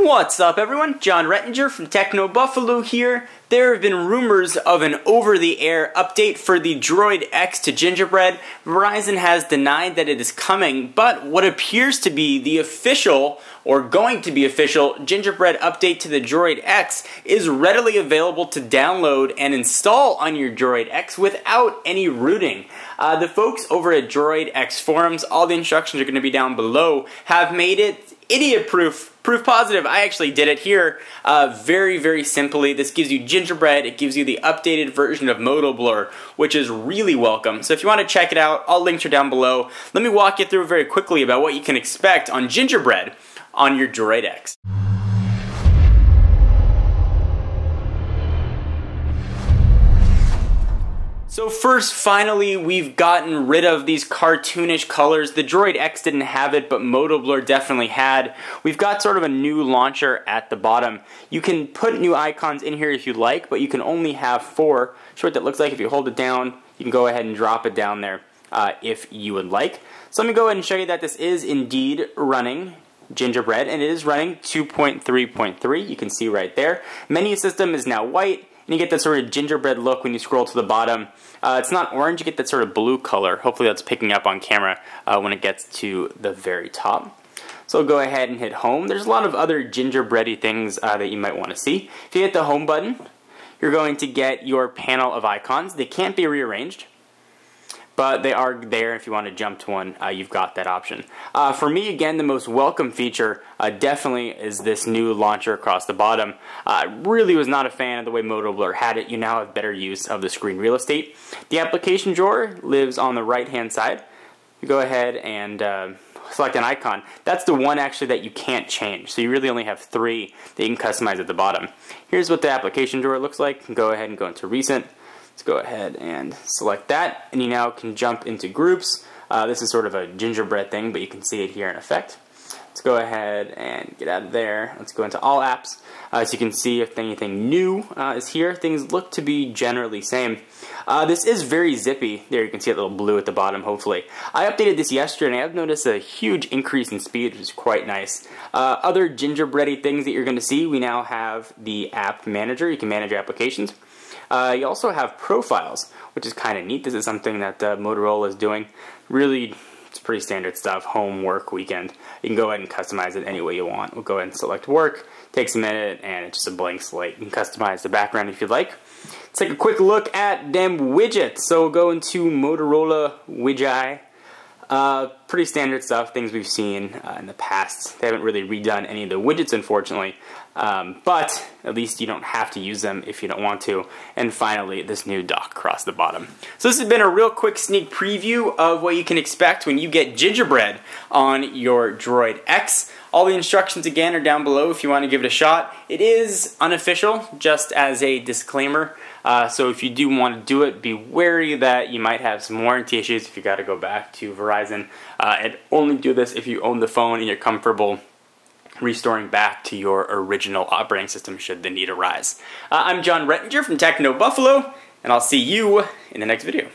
What's up everyone? Jon Rettinger from TechnoBuffalo here. There have been rumors of an over-the-air update for the Droid X to Gingerbread. Verizon has denied that it is coming, but what appears to be the official, or going to be official, Gingerbread update to the Droid X is readily available to download and install on your Droid X without any rooting. Uh, the folks over at Droid X forums, all the instructions are going to be down below, have made it idiot proof, proof positive. I actually did it here uh, very, very simply. This gives you gingerbread. It gives you the updated version of Motoblur, which is really welcome. So if you want to check it out, all links are down below. Let me walk you through very quickly about what you can expect on gingerbread on your Droid So first, finally, we've gotten rid of these cartoonish colors. The Droid X didn't have it, but Motoblur definitely had. We've got sort of a new launcher at the bottom. You can put new icons in here if you like, but you can only have four. Show what that looks like if you hold it down. You can go ahead and drop it down there uh, if you would like. So let me go ahead and show you that this is indeed running Gingerbread, and it is running 2.3.3. You can see right there. Menu system is now white and you get that sort of gingerbread look when you scroll to the bottom. Uh, it's not orange, you get that sort of blue color. Hopefully that's picking up on camera uh, when it gets to the very top. So go ahead and hit home. There's a lot of other gingerbready things uh, that you might want to see. If you hit the home button, you're going to get your panel of icons. They can't be rearranged but they are there if you want to jump to one, uh, you've got that option. Uh, for me, again, the most welcome feature uh, definitely is this new launcher across the bottom. I really was not a fan of the way Motoblur had it. You now have better use of the screen real estate. The application drawer lives on the right-hand side. You go ahead and uh, select an icon. That's the one actually that you can't change. So you really only have three that you can customize at the bottom. Here's what the application drawer looks like. Go ahead and go into recent. Let's go ahead and select that, and you now can jump into groups. Uh, this is sort of a gingerbread thing, but you can see it here in effect. Let's go ahead and get out of there. Let's go into all apps. Uh, so you can see if anything new uh, is here. Things look to be generally same. Uh, this is very zippy. There you can see a little blue at the bottom, hopefully. I updated this yesterday and I've noticed a huge increase in speed, which is quite nice. Uh, other gingerbready things that you're going to see, we now have the app manager. You can manage your applications. Uh, you also have profiles, which is kind of neat. This is something that uh, Motorola is doing. Really, it's pretty standard stuff, home, work, weekend. You can go ahead and customize it any way you want. We'll go ahead and select work, takes a minute, and it's just a blank slate. You can customize the background if you'd like. Let's take a quick look at them widgets. So we'll go into Motorola Widget uh, pretty standard stuff, things we've seen uh, in the past. They haven't really redone any of the widgets, unfortunately, um, but at least you don't have to use them if you don't want to. And finally, this new dock across the bottom. So this has been a real quick sneak preview of what you can expect when you get Gingerbread on your Droid X. All the instructions, again, are down below if you want to give it a shot. It is unofficial, just as a disclaimer. Uh, so if you do want to do it, be wary that you might have some warranty issues if you got to go back to Verizon. Uh, and only do this if you own the phone and you're comfortable restoring back to your original operating system should the need arise. Uh, I'm Jon Rettinger from TechnoBuffalo, and I'll see you in the next video.